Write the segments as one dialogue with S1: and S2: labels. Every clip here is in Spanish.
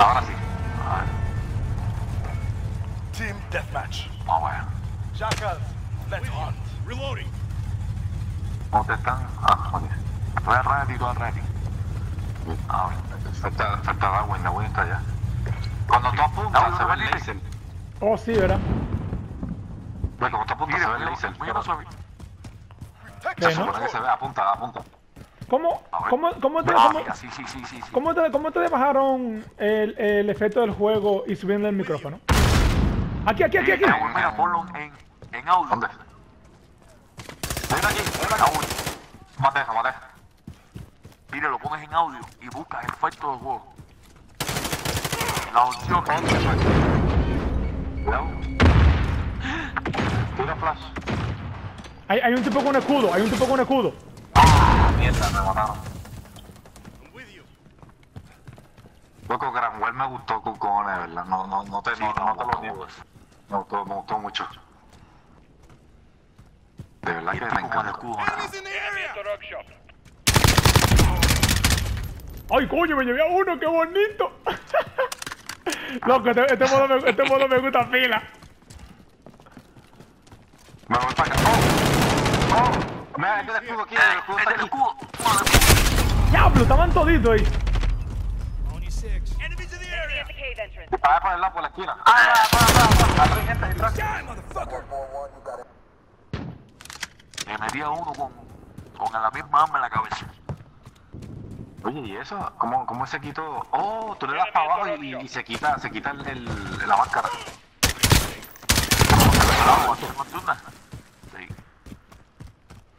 S1: Ahora sí. A ver.
S2: Team deathmatch.
S1: Vamos a ver.
S2: Jackals, let's hunt.
S3: Reloading.
S1: ¿Cómo te están? Ah. Estoy al ready, estoy al ready. A ver. Falta, falta agua y la voy a allá. Cuando tú apuntas, se ve el laser.
S4: Oh, sí, ¿verdad?
S1: Bueno, cuando tú apuntas, se ve el laser. Pero se
S4: ¿Qué, no?
S1: supone que se ve, apunta, apunta.
S4: ¿Cómo, cómo, cómo, te,
S1: Ah,
S4: cómo,
S1: mira, sí, sí, sí, sí. sí.
S4: cómo te, cómo te bajaron el, el efecto del juego y subiendo el micrófono? Aquí, aquí, aquí, aquí.
S1: Eh, Mira, ponlo en, en audio. ¿Dónde? Ven aquí, acá. Uy. Mate, mate. Mira, lo pones en audio y buscas el efecto del juego. La opción. Cuidado. Tira flash.
S4: Hay, hay un tipo con escudo, hay un tipo con escudo.
S1: Mierda, me mataron. Loco, Granwell me gustó con cojones, ¿verdad? No, no, no te, no, no te lo niego. Me gustó, me gustó mucho. De verdad que me encanta.
S4: ¡Ay, coño, me llevé a uno! ¡Qué bonito! Loco, este, este modo, me, este modo me gusta pila.
S1: Me voy para acá. ¡Oh! Este es el escudo aquí, el aquí.
S4: ¡Diablo! Estaban toditos ahí.
S1: Para por el lado, por la esquina. ¡Ah, para, para, para! Hay gente detrás.
S3: Die, motherfucker.
S1: Me metía uno con, con la misma arma en la cabeza. Oye, ¿y eso? ¿Cómo, cómo se quitó? Oh, tú le das para abajo y, y se quita, se quita el, el- la máscara. Ah, ¿te encontré una? Sí.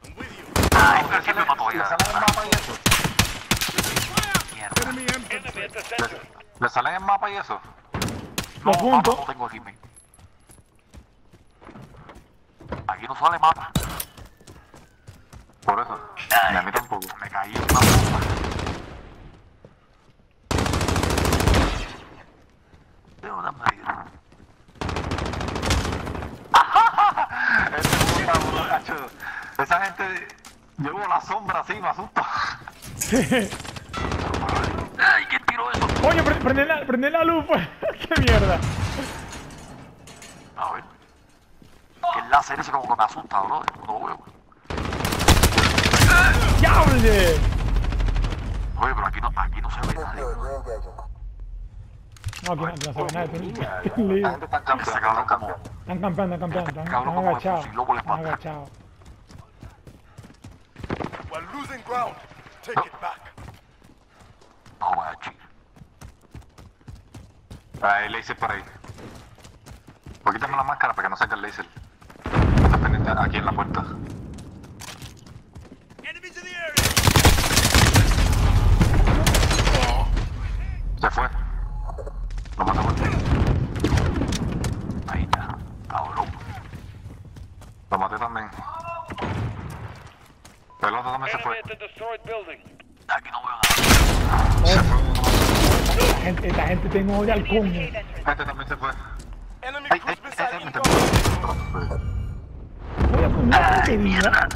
S3: I'm with you.
S1: Ah, este sí me mató ya.
S5: ¿Le sale en el mapa y eso?
S1: Mierda. ¿Le, le sale en el mapa y eso?
S4: Lo junto.
S1: no tengo aquí, men. Aquí no sale mapa. Por eso. Y a mí tampoco. Me caí en una bomba. De una medida. Este. Esa gente llevo la sombra así, me asusta. Ay, ¿quién tiró eso?
S4: Coño, pre- prende la, prende la luz, pues. ¡Qué mierda!
S1: A ver. El láser ese como que me asusta, bro. No.
S4: ¡Diablo!
S1: Oye, pero aquí no, aquí no se ve nadie.
S4: No, aquí no, aquí no se ve nada. tiene-
S1: La
S4: tiene lío.
S1: gente está campeando. Ese cabrón como...
S4: Están campeando, están campeando. Están,
S1: Cabrón,
S4: están agachados.
S1: fusiló por la
S4: Están
S1: espalda.
S4: agachados.
S2: We're losing ground. Take it back.
S1: No, vaya chico. Hay laser por ahí. Pues quítame la máscara para que no saque el laser. Está pendiente aquí en la puerta. Se fue. Lo matamos. Ahí está. Cabrón. Lo maté también. El otro también se fue. Aquí no veo nada. Se fue uno.
S4: Esta un odio al coño.
S1: Este también se fue. Ay, ay,
S2: missile
S1: ay, me
S2: incoming.
S4: Oye, puñeta, porquería.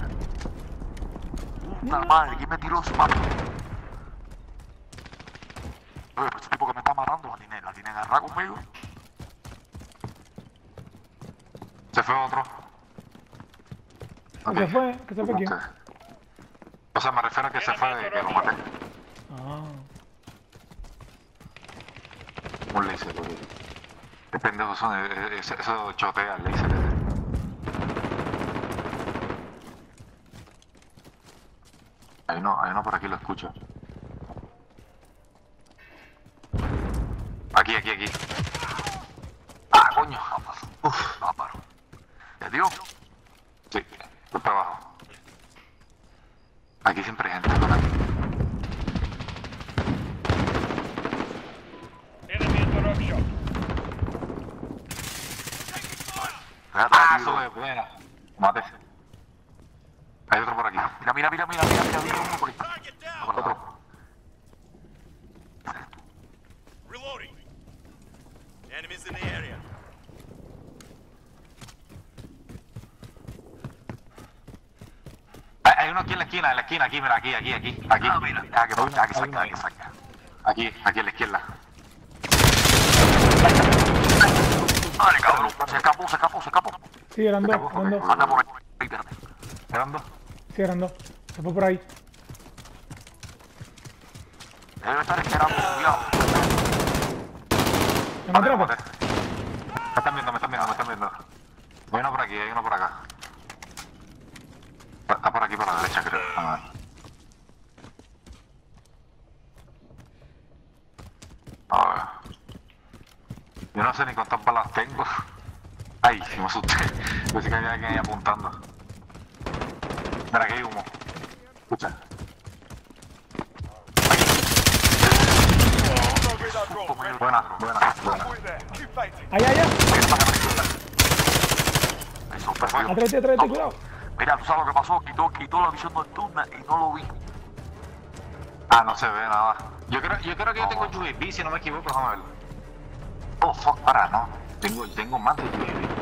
S1: Puta madre, ¿quién me tiró su mapa? Oye, pero ese tipo que me está matando la tiene, la tiene agarrada conmigo. Se fue otro.
S4: ¿Qué se fue? ¿Qué se fue quién?
S1: O sea, me refiero a que se fue, que lo maté.
S4: Ah.
S1: Un laser. Qué pendejos son, eso, chotea el laser. Hay uno, hay uno por aquí, lo escucho. Aquí, aquí, aquí. Ah, coño. Uf, no paro. ¿Ya dio? Sí, para abajo. Aquí siempre hay gente por aquí. Ah, sube, buena. Mate. Hay otro por aquí. Mira, mira, mira, mira, mira, mira, mira uno por aquí.
S3: Target down.
S1: Otro.
S3: Reloading. Enemies in the area.
S1: Hay, hay uno aquí en la esquina, en la esquina, aquí, mira, aquí, aquí, aquí, aquí. Ah, mira, deja que, deja que salga. Aquí, aquí en la izquierda.
S5: Dale, cabrón. Se escapó, se escapó, se escapó.
S4: Sí, eran dos, eran dos.
S5: Anda por ahí.
S1: ¿Eran dos?
S4: Sí, eran dos. Se fue por ahí.
S5: Debe estar esperando, cuidado.
S4: ¿Me
S1: mate. Me están viendo, me están viendo, me están viendo. Hay uno por aquí, hay uno por acá. Está por aquí, por la derecha, creo. A ver. A ver. Yo no sé ni cuántas balas tengo. Ay, sí me asusté. Pensé que había alguien ahí apuntando. Mira, aquí hay humo. Escucha. Buena, buena, buena.
S4: Atrás de ti, atrás de ti, cuidado.
S5: Mira, tú sabes lo que pasó. Quitó, quitó la visión nocturna y no lo vi.
S1: Ah, no se ve nada. Yo creo, yo creo que yo tengo UAV, si no me equivoco, déjame verlo. Oh, fuck, para, no. Tengo, tengo más de UAV.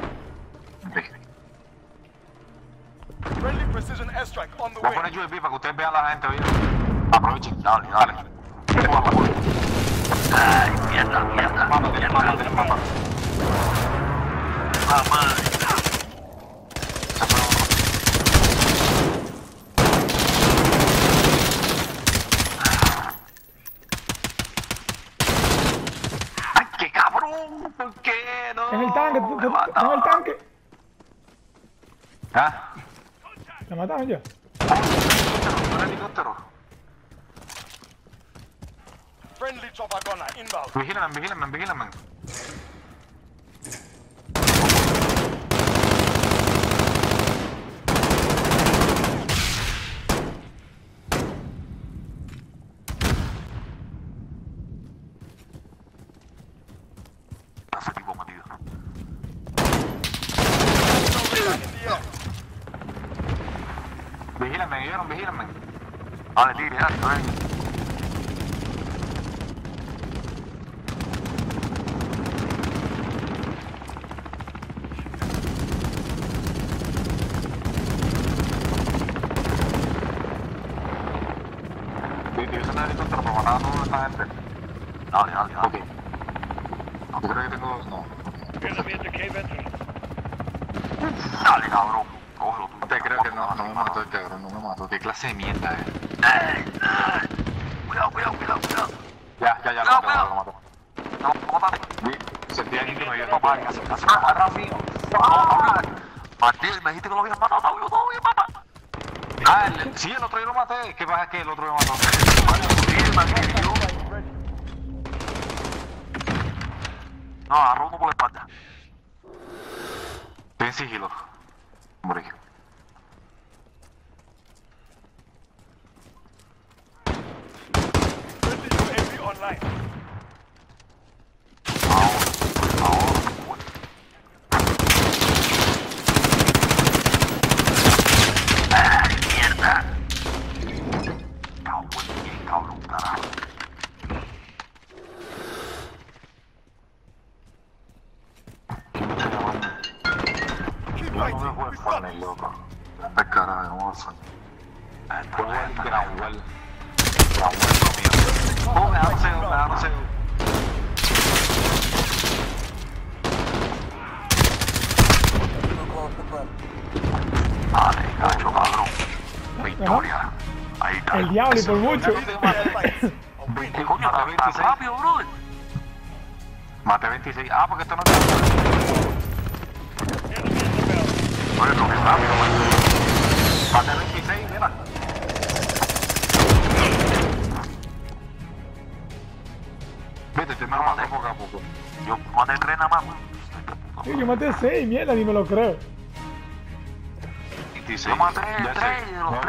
S1: Gente, oye. Aprovechen.
S5: Dale, dale. Ay, mierda, mierda.
S1: Mapa, tiene mapa, tiene mapa.
S5: Ah, madre.
S1: Se fue uno.
S5: ¡Ay, qué cabrón! ¿Por qué no?
S4: En el tanque, tú-
S5: Me
S4: tú-
S5: mata.
S4: En el tanque.
S1: ¿Ah?
S4: ¿La mataron ya?
S1: ¿Un helicóptero? Friendly chopper gunner inbound.
S3: Vigílame, vigílame, vigílame.
S5: Ese tipo metido.
S1: In the air.
S3: Vigílame, vieron, vigílame.
S5: Dale, tire, dale, dale.
S1: Sí, tío, ese es un helicóptero para matar a toda esta gente.
S5: Dale, dale, dale.
S1: Ok. Yo creo que tengo... No.
S5: Dale, cabrón.
S1: Te creo que no, no me mató el cabrón, no me mató. ¿Qué clase de mierda
S5: ey! Cuidado, cuidado, cuidado, cuidado.
S1: Ya, ya, ya, lo
S5: No,
S1: maté, lo maté.
S5: No, mátale.
S1: Vi, Sentí alguien que me ayudó.
S5: Papá, casi, casi. Ah, mío. Martín, me dijiste que lo habías matado, yo no voy a matar.
S1: Ah, el- sí, el otro yo lo maté. ¿Qué pasa? Que el otro me mató.
S5: Sí, Martín, yo. No, agarró uno por la espalda.
S1: Estoy en sigilo. Morí. Friendly UAV online.
S5: Mierda. Cabrón, qué cabrón, carajo.
S1: Keep
S5: ¿Quién me está llamando?
S1: fighting.
S3: No me Fortnite,
S1: this.
S3: loco.
S1: No sé.
S3: Juega el Ground Well.
S1: Ground Well, no mío. Oh, me da no sé.
S5: Dale, gacho, cabrón. Victoria. Ahí está.
S4: El diablo por mucho.
S1: Fights.
S5: ¿Qué coño?
S1: Mata
S5: ¿Tan
S1: 26.
S5: rápido, brother?
S1: Mate 26. Ah, porque esto no está. Mate 26, mira. Vete, te me poco a poco.
S5: Yo maté tres nada más.
S4: Sí, yo maté seis, mierda, ni me lo creo.
S1: 26.
S5: Yo maté
S1: Ya sé.
S5: tres, de los